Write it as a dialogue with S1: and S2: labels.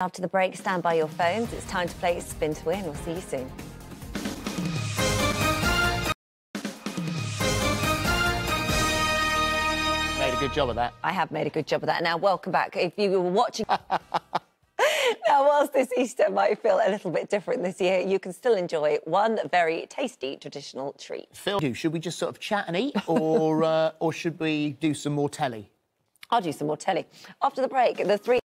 S1: After the break, stand by your phones. It's time to play Spin to Win. We'll see you soon.
S2: Made a good job of that.
S1: I have made a good job of that. Now, welcome back. If you were watching. now, whilst this Easter might feel a little bit different this year, you can still enjoy one very tasty traditional treat.
S2: Phil, should we just sort of chat and eat, or uh, or should we do some more telly?
S1: I'll do some more telly. After the break, the three.